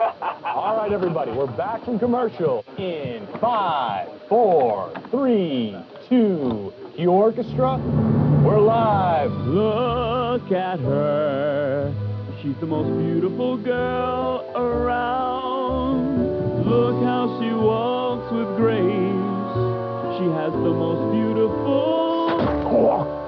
All right, everybody, we're back from commercial in five, four, three, two. The orchestra, we're live. Look at her. She's the most beautiful girl around. Look how she walks with grace. She has the most beautiful.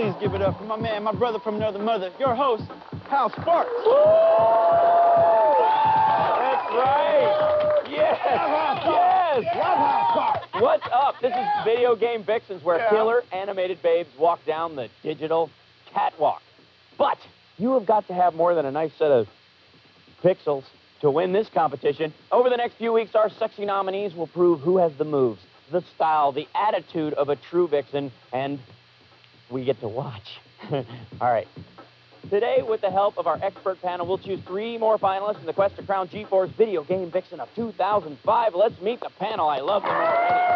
Please give it up for my man, my brother from another mother, your host, Hal Sparks. That's right. Yes. Yes. What's up? This is Video Game Vixens, where killer animated babes walk down the digital catwalk. But you have got to have more than a nice set of pixels to win this competition. Over the next few weeks, our sexy nominees will prove who has the moves, the style, the attitude of a true vixen, and we get to watch. All right. Today, with the help of our expert panel, we'll choose three more finalists in the quest to crown G4's Video Game Vixen of 2005. Let's meet the panel. I love them already.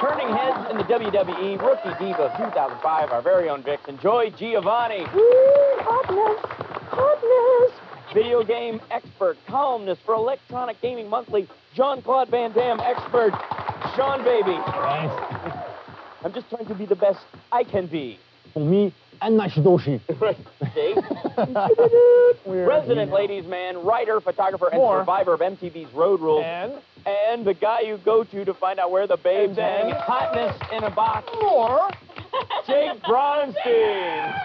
Turning heads in the WWE Rookie Diva of 2005, our very own Vixen, Joy Giovanni. Hotness, hotness. Video game expert, columnist for Electronic Gaming Monthly, Jean Claude Van Damme expert, Sean Baby. I'm just trying to be the best I can be. For me, and Shidoshi. Right, Dave? Resident ladies man, writer, photographer, and More. survivor of MTV's Road Rules. And And the guy you go to to find out where the babes And hang. Hotness in a box. more. Jake Bronstein.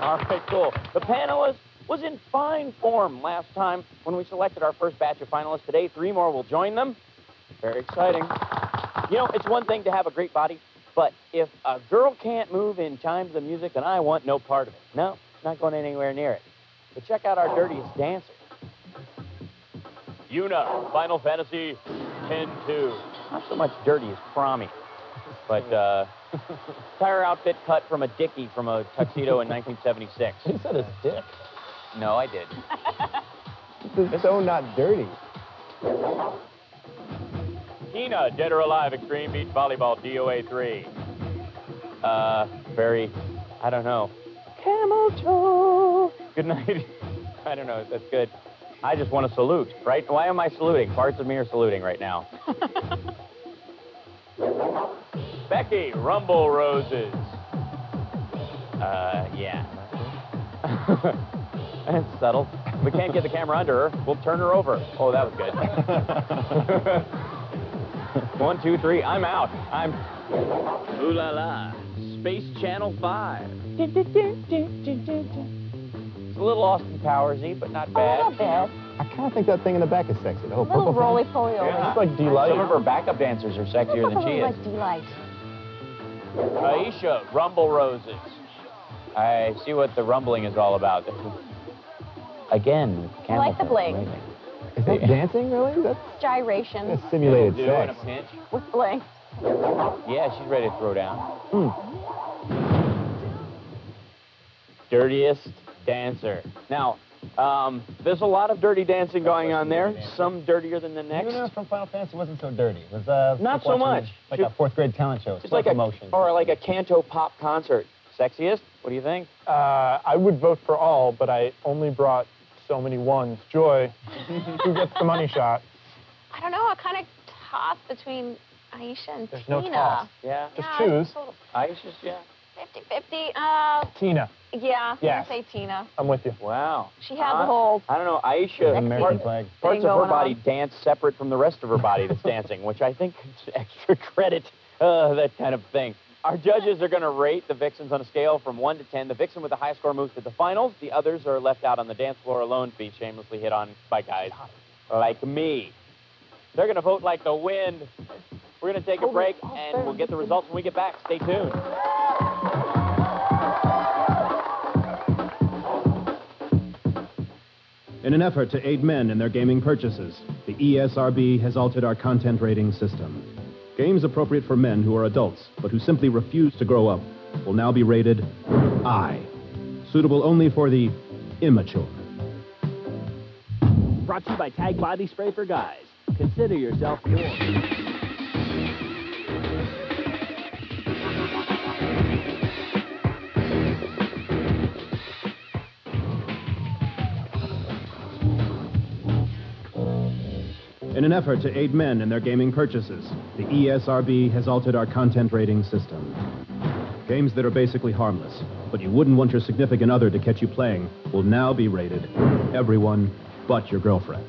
All right, cool. The panelist was in fine form last time when we selected our first batch of finalists. Today, three more will join them. Very exciting. You know, it's one thing to have a great body, but if a girl can't move in time to the music, then I want no part of it. No, not going anywhere near it. But check out our dirtiest dancer. Yuna, Final Fantasy X-2. Not so much dirty as Promi, but uh, entire outfit cut from a dickie from a tuxedo in 1976. He said his dick. No, I did. This is so not dirty. Tina, Dead or Alive, Extreme Beach Volleyball, DOA 3. Uh, very, I don't know. Camel toe. Good night. I don't know, that's good. I just want to salute, right? Why am I saluting? Parts of me are saluting right now. Becky, Rumble Roses. Uh, yeah. That's subtle. We can't get the camera under her. We'll turn her over. Oh, that was good. One, two, three. I'm out. I'm. Ulala. Space Channel 5. It's a little Austin Powersy, but not Oh, bad. not bad. I kind of think that thing in the back is sexy. The whole Little purple roly poly Yeah. It's like delight. Some of her backup dancers are sexier than she is. like delight. Aisha, Rumble Roses. I see what the rumbling is all about. Again, I like the bling. amazing. Is that dancing, really? That's, Gyration that's simulated Do in a sex. pinch. with bling. Yeah, she's ready to throw down. Hmm. Dirtiest dancer. Now, um, there's a lot of dirty dancing going on there. Some dirtier than the next. Yuna from Final Fantasy wasn't so dirty. It was uh, Not so much. Like She- a fourth grade talent show. It's like a motion. or like a canto pop concert. Sexiest? What do you think? Uh, I would vote for all, but I only brought so many ones. Joy, who gets the money shot? I don't know. I kind of toss between Aisha and There's Tina. no toss. Yeah. Just yeah, choose. Sort of Aisha's, yeah. 50-50. Uh, Tina. Yeah, Yes. say Tina. I'm with you. Wow. She had Uh, the whole I don't know. Aisha, American part- flag parts of her body on. dance separate from the rest of her body that's dancing, which I think is extra credit, uh, that kind of thing. Our judges are going to rate the Vixens on a scale from 1 to 10. The Vixen with the highest score moves to the finals. The others are left out on the dance floor alone to be shamelessly hit on by guys like me. They're going to vote like the wind. We're going to take a break, and we'll get the results when we get back. Stay tuned. In an effort to aid men in their gaming purchases, the E ESRB has altered our content rating system. Games appropriate for men who are adults but who simply refuse to grow up will now be rated I, suitable only for the immature. Brought to you by Tag Body Spray for Guys. Consider yourself warned. In an effort to aid men in their gaming purchases, the ESRB has altered our content rating system. Games that are basically harmless, but you wouldn't want your significant other to catch you playing, will now be rated everyone but your girlfriend.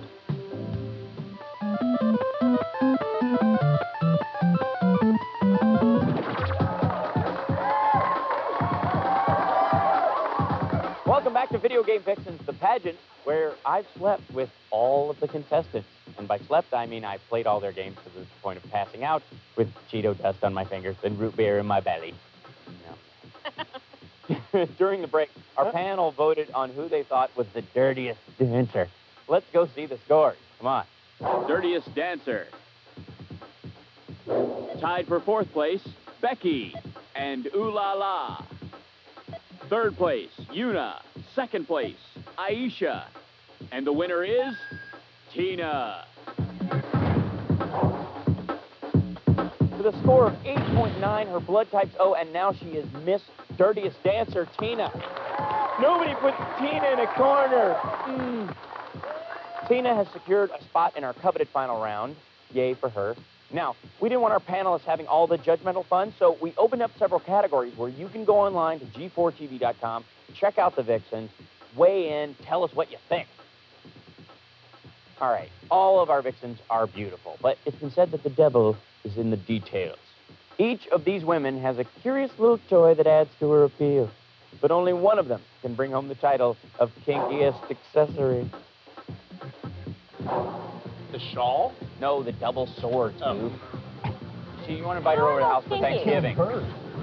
Welcome back to Video Game Vixens, the pageant, where I've slept with all of the contestants. And by slept, I mean I played all their games to the point of passing out with Cheeto dust on my fingers and root beer in my belly. No. During the break, our panel voted on who they thought was the dirtiest dancer. Let's go see the scores. Come on. Dirtiest Dancer. Tied for fourth place, Becky and Ulala. Third place, Yuna. Second place, Aisha. And the winner is Tina. With a score of 8.9, her blood type's O, and now she is Miss Dirtiest Dancer, Tina. Nobody put Tina in a corner. Mm. Tina has secured a spot in our coveted final round. Yay for her. Now, we didn't want our panelists having all the judgmental fun, so we opened up several categories where you can go online to g4tv.com, check out the Vixens, weigh in, tell us what you think. All right, all of our Vixens are beautiful, but it's been said that the devil is in the details. Each of these women has a curious little toy that adds to her appeal, but only one of them can bring home the title of kinkiest accessory. The shawl? No, the double sword, Oh. dude. She, you want to invite her over to the oh, house for Thanksgiving?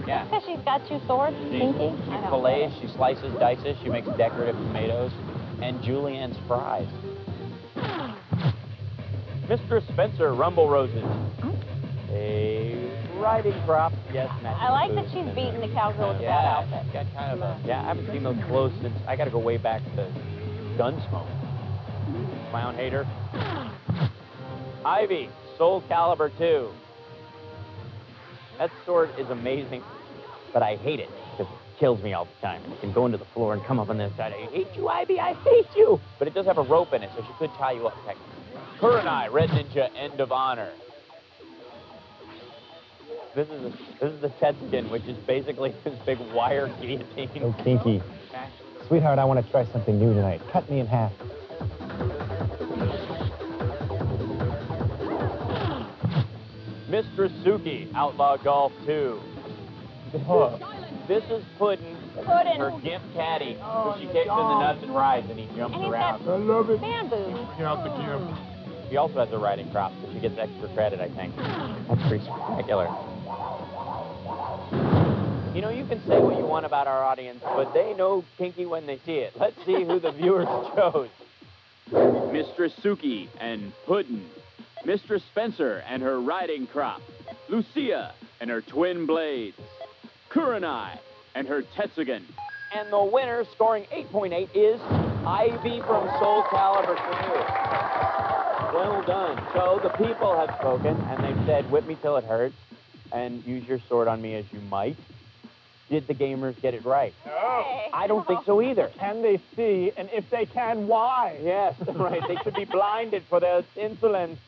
Yeah. Because she's got two swords, She, kinky. she I fillets, she slices, dices, she makes decorative tomatoes, and Julianne's fries. Hmm. Mistress Spencer Rumble Roses. A riding crop, yes, I like that she's and- beating the cowgirl with yeah, that outfit. she's got kind of a, yeah, I haven't seen those clothes since, I got to go way back to Gunsmoke. Clown hater. Ivy, Soul Calibur 2. That sword is amazing, but I hate it because it kills me all the time. It can go into the floor and come up on the side. I hate you, Ivy, I hate you. But it does have a rope in it, so she could tie you up technically. Kurenai, Red Ninja, End of Honor. This is a, this is the Tetsugen, which is basically this big wire guillotine. Oh, kinky. Sweetheart, I want to try something new tonight. Cut me in half. Mistress Suki, Outlaw Golf 2. This is Puddin, Puddin'. her gimp caddy, oh, who she kicks in the nuts and rides, and he jumps And he's around. got love it. man boobs. Yeah, the gimp. She also has a riding crop, so she gets extra credit, I think. That's pretty spectacular. You know, you can say what you want about our audience, but they know kinky when they see it. Let's see who the viewers chose. Mistress Suki and Puddin. Mistress Spencer and her riding crop. Lucia and her twin blades. Kurenai and her Tetsugen. And the winner, scoring 8.8, is Ivy from Soul Calibur 2. Well done. So the people have spoken, and they've said, whip me till it hurts, and use your sword on me as you might. Did the gamers get it right? I don't think so either. Can they see? And if they can, why? Yes, right. They should be blinded for their insolence.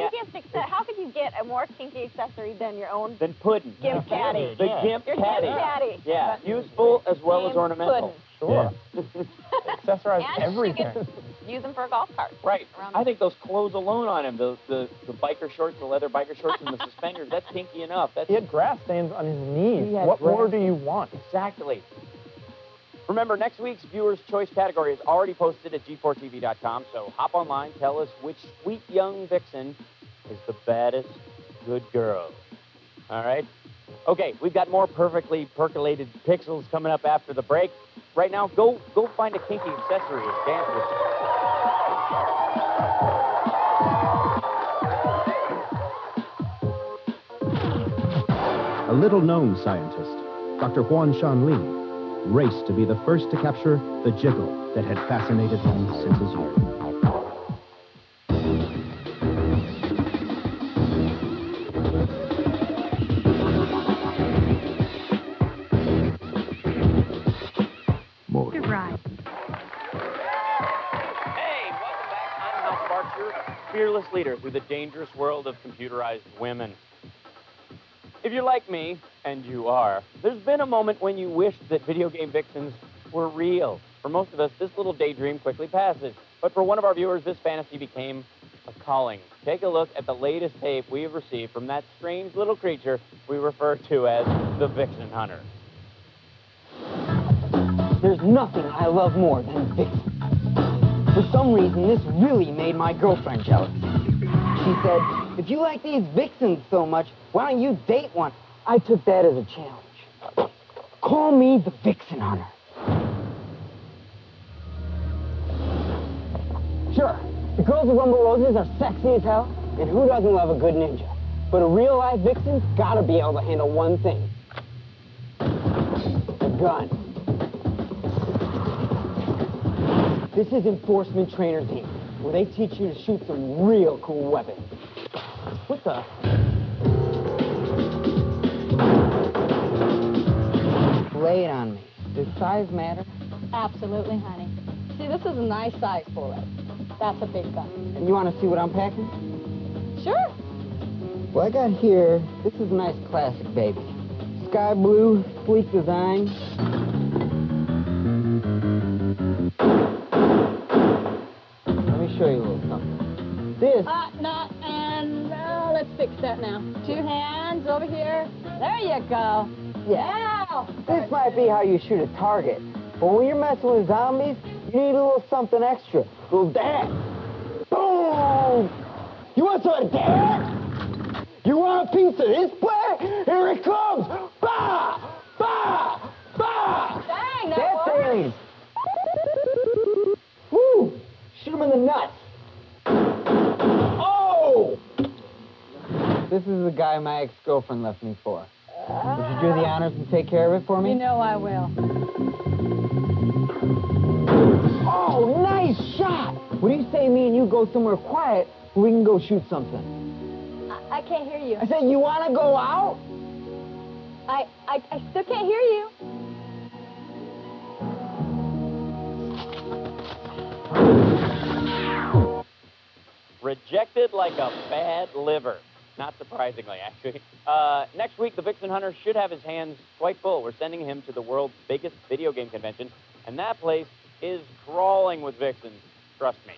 Kinkiest accessory. How could you get a more kinky accessory than your own Then pudding. gimp caddy? The gimp Your caddy. gimp caddy. Yeah, useful as well as Named ornamental. Sure. Accessorize And everything. you could use them for a golf cart. Right. I think those clothes alone on him, the, the, the biker shorts, the leather biker shorts, and the suspenders, that's kinky enough. That's He had grass stains on his knees. He had What more do you want? Exactly. Remember, next week's Viewers' Choice category is already posted at g4tv.com, so hop online, tell us which sweet young vixen is the baddest good girl. All right? Okay, we've got more perfectly percolated pixels coming up after the break. Right now, go go find a kinky accessory and dance with it. A little known scientist, Dr. Huan Shanli, raced to be the first to capture the jiggle that had fascinated him since his youth. More. Right. Hey, welcome back. I'm Hal Sparks, fearless leader through the dangerous world of computerized women. If you're like me, and you are, there's been a moment when you wished that video game vixens were real. For most of us, this little daydream quickly passes. But for one of our viewers, this fantasy became a calling. Take a look at the latest tape we have received from that strange little creature we refer to as the Vixen Hunter. There's nothing I love more than vixens. For some reason, this really made my girlfriend jealous. She said, if you like these vixens so much, why don't you date one? I took that as a challenge. Call me the Vixen Hunter. Sure, the girls of Rumble Roses are sexy as hell, and who doesn't love a good ninja? But a real life vixen's gotta be able to handle one thing. A gun. This is Enforcement Trainers Inc., where they teach you to shoot some real cool weapons. What the? Lay it on me. Does size matter? Absolutely, honey. See, this is a nice size for. That's a big gun. And you want to see what I'm packing? Sure. Well, I got here. This is a nice classic, baby. Sky blue, sleek design. Let me show you a little something. This Uh, no, and that now. Two hands over here. There you go. Yeah. This might be how you shoot a target. But when you're messing with zombies, you need a little something extra. A little dash. Boom! You want some of that? You want a piece of this play? Here it comes! Guy my ex-girlfriend left me for. Would you do the honors and take care of it for me? You know I will. Oh, nice shot! What do you say me and you go somewhere quiet where we can go shoot something? I, I can't hear you. I said, you want to go out? I, I, I still can't hear you. Rejected like a bad liver. Not surprisingly, actually. Uh, next week, the Vixen Hunter should have his hands quite full. We're sending him to the world's biggest video game convention, and that place is crawling with vixens. Trust me.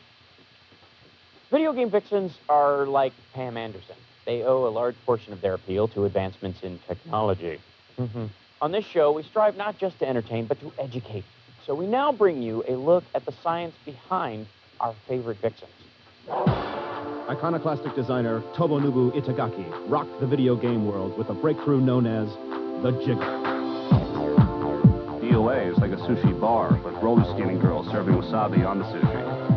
Video game vixens are like Pam Anderson. They owe a large portion of their appeal to advancements in technology. On this show, we strive not just to entertain, but to educate. So we now bring you a look at the science behind our favorite vixens. Iconoclastic designer Tomonobu Itagaki rocked the video game world with a breakthrough known as the Jiggle. DOA is like a sushi bar, but roller skating girls serving wasabi on the sushi.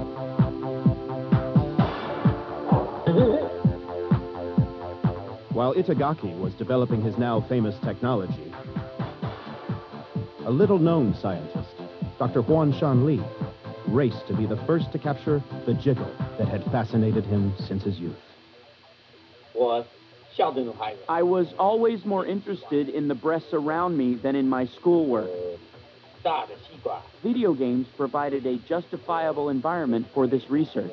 While Itagaki was developing his now famous technology, a little known scientist, Dr. Huan Shan Li, raced to be the first to capture the jiggle that had fascinated him since his youth. I was always more interested in the breasts around me than in my schoolwork. Video games provided a justifiable environment for this research.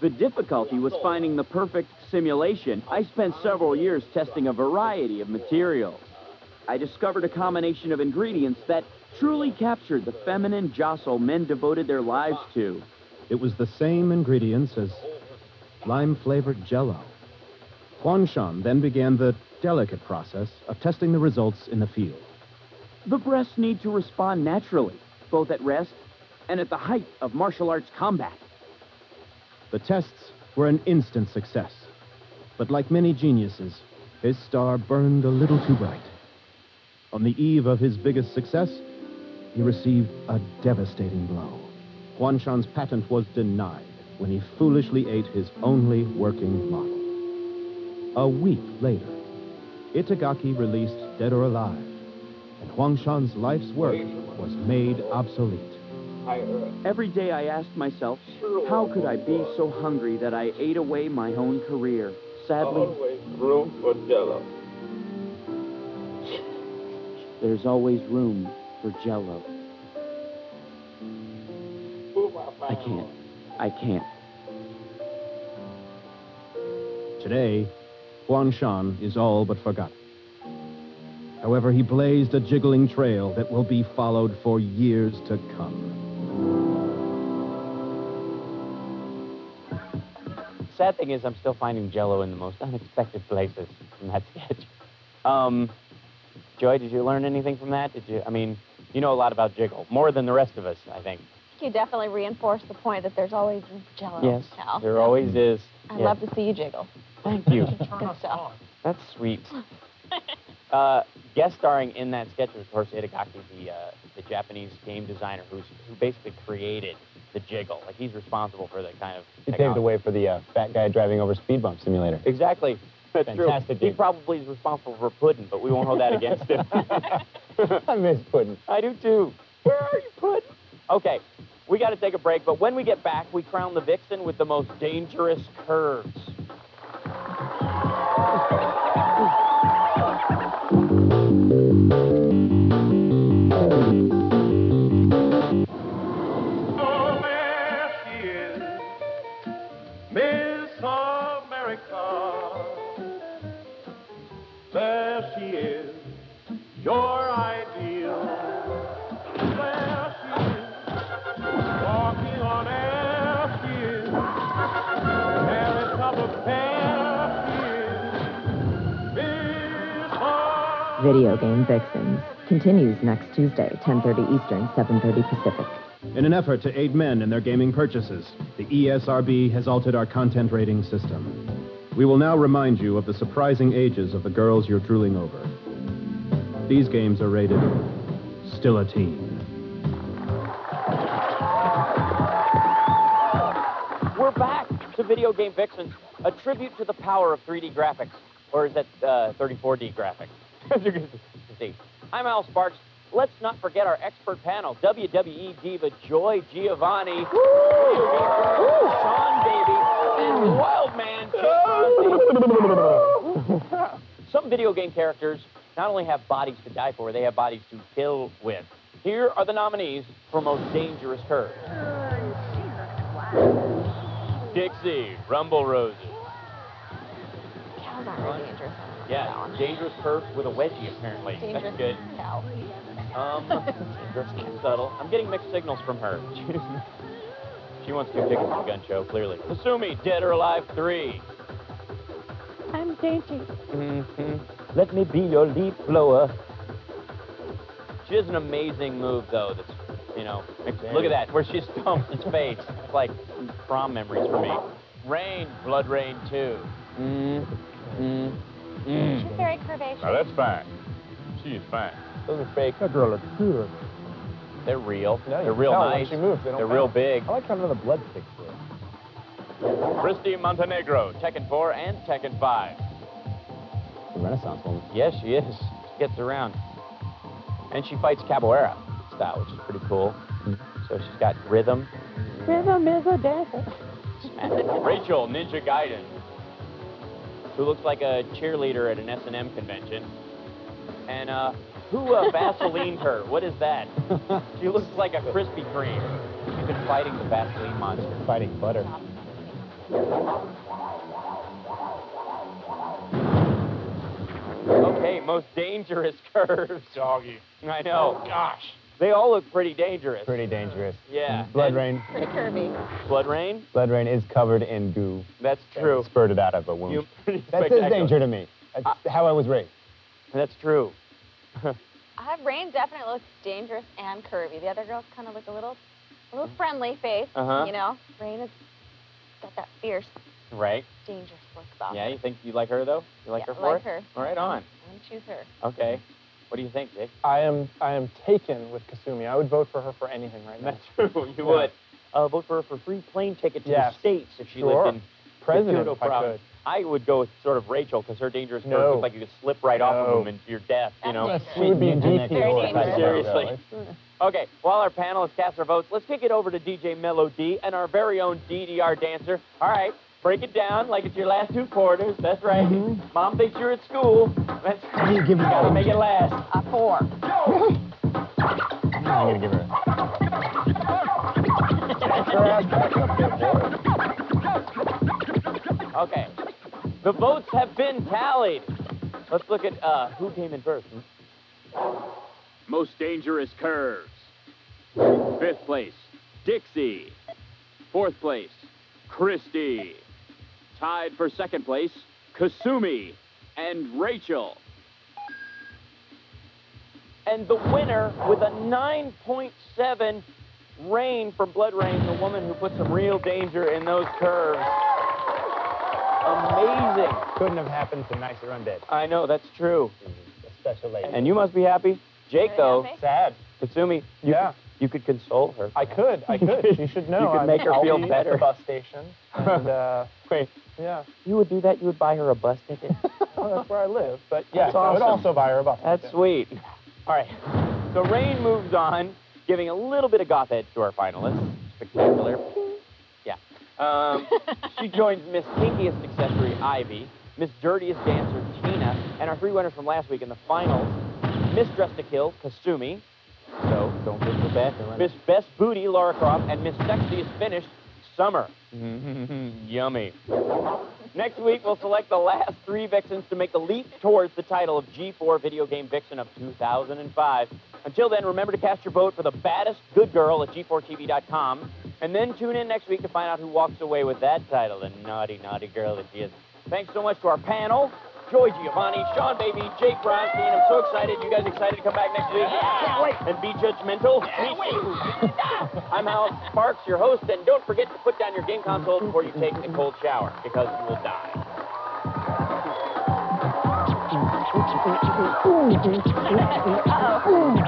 The difficulty was finding the perfect simulation. I spent several years testing a variety of materials. I discovered a combination of ingredients that truly captured the feminine jostle men devoted their lives to. It was the same ingredients as lime flavored jello. Huan Shan then began the delicate process of testing the results in the field. The breasts need to respond naturally, both at rest and at the height of martial arts combat. The tests were an instant success. But like many geniuses, his star burned a little too bright. On the eve of his biggest success, he received a devastating blow. Huan Shan's patent was denied when he foolishly ate his only working model. A week later, Itagaki released Dead or Alive, and Huang Shan's life's work was made obsolete. Every day I asked myself, how could I be so hungry that I ate away my own career? Sadly, room for jello. there's always room for jello. I can't. I can't. Today, Huan Shan is all but forgotten. However, he blazed a jiggling trail that will be followed for years to come. Sad thing is, I'm still finding Jello in the most unexpected places from that sketch. Um, Joy, did you learn anything from that? Did you? I mean, you know a lot about Jiggle, more than the rest of us, I think. You definitely reinforced the point that there's always room jello. Yes, Cal. there always is. I'd Yes. love to see you jiggle. Thank you. Good stuff. That's sweet. Uh, guest starring in that sketch was, of course, Itagaki, the uh, the Japanese game designer who's who basically created the jiggle. Like he's responsible for the kind of. He paved the way for the uh, fat guy driving over speed bump simulator. Exactly. That's Fantastic true. He probably is responsible for pudding, but we won't hold that against him. I miss pudding. I do too. Where are you, pudding? Okay, we got to take a break, but when we get back, we crown the vixen with the most dangerous curves. continues next Tuesday, 10:30 Eastern, 7:30 Pacific. In an effort to aid men in their gaming purchases, the E ESRB has altered our content rating system. We will now remind you of the surprising ages of the girls you're drooling over. These games are rated still a teen. We're back to Video Game Vixen, a tribute to the power of 3D graphics. Or is that uh, 34D graphics? As you can see. I'm Hal Sparks. Let's not forget our expert panel, WWE diva Joy Giovanni, Video Game Girl Sean Baby, and Wild Man Some video game characters not only have bodies to die for, they have bodies to kill with. Here are the nominees for most dangerous curves. Dixie, Rumble Roses. Cows aren't very dangerous. Yeah, dangerous curve with a wedgie, apparently. Dangerous That's good. cow. Um, subtle. I'm getting mixed signals from her. she wants two tickets to the gun show, clearly. Kasumi, Dead or Alive 3. I'm dainty. Mm-hmm. Let me be your leaf blower. She has an amazing move, though, that's, you know, look at that, where she stomps his face. It's like prom memories for me. Rayne, Blood Rain 2. Mm, mm, mm. She's very curvaceous. Now that's fine. She is fine. Those are fake. That girl looks good. They're real. Yeah, They're real tell nice. she moves, They They're real big. I like how none of the blood sticks to it. Christie Montenegro, Tekken 4 and Tekken 5. The Renaissance woman. Yes, she is. She gets around. And she fights capoeira style, which is pretty cool. So she's got rhythm. Rhythm is a dancer. Rachel Ninja Gaiden, who looks like a cheerleader at an S&M convention. And uh, who uh, Vaseline her? What is that? She looks like a Krispy Kreme. She's been fighting the Vaseline monster. Fighting butter. Okay, most dangerous curves. Doggy. I know. Oh, gosh. They all look pretty dangerous. Pretty dangerous. Yeah. Blood And rain. Pretty curvy. BloodRayne? Blood rain is covered in goo. That's true. Spurted out of a wound. You pretty That's his spectacular. danger to me. That's how I was raised. That's true. Uh, Rayne definitely looks dangerous and curvy. The other girls kind of look a little, a little friendly face. Uh-huh. You know, Rayne has got that fierce, right. dangerous look about Yeah, you think you like her though? You like Yeah, her I for like it? her. All right, on. I'm gonna choose her. Okay. What do you think, Jake? I am I am taken with Kasumi. I would vote for her for anything right now. That's true. You Yeah. would. Uh, vote for her for free plane ticket to Yes. the States if she Sure. lived in President, Kyoto if I could. I would go with sort of Rachel because her dangerous curves No. look like you could slip right off of No. them into your death. You know. That's She would be in And that DP. Very goes dangerous. like Seriously. Okay, while our panelists cast their votes, let's kick it over to DJ Melody and our very own DDR dancer. All right, break it down like it's your last two quarters. That's right. Mm-hmm. Mom thinks you're at school. That's right. You give gotta that. make it last. A four. I'm gonna give her. A... Okay, the votes have been tallied. Let's look at uh, who came in first. Most dangerous curves. Fifth place, Dixie. Fourth place, Christie. Tied for second place, Kasumi and Rachel. And the winner with a 9.7 Rayne from BloodRayne, the woman who put some real danger in those curves. Amazing. Couldn't have happened to nicer undead. I know, that's true. A special lady. And you must be happy. Jake, though. Sad. Kasumi, you, Yeah. you could console her. I could. I could. She should know. You could I'm- make her feel better. At the bus station. And, uh, Wait, yeah. you would do that? You would buy her a bus ticket? Well, that's where I live. But yeah, That's I would also buy her a bus. That's ticket. sweet. All right. So Rayne moves on, giving a little bit of goth edge to our finalists. Spectacular. Um, she joins Miss Kinkiest Accessory, Ivy, Miss Dirtiest Dancer, Tina, and our three winners from last week in the finals, Miss Dress to Kill, Kasumi. So don't miss the bet. Miss Best Booty, Laura Croft, and Miss Sexiest Finish, Summer. Yummy. Next week, we'll select the last three vixens to make the leap towards the title of G4 Video Game Vixen of 2005. Until then, remember to cast your vote for the baddest good girl at G4TV.com. And then tune in next week to find out who walks away with that title, the naughty, naughty girl that she is. Thanks so much to our panel. Joy Giovanni, Sean Baby, Jake Bronstein. I'm so excited. You guys excited to come back next week? Yeah. Can't wait. And be judgmental? Me too. I'm Hal Sparks, your host, and don't forget to put down your game console before you take a cold shower, because you will die. Uh-oh.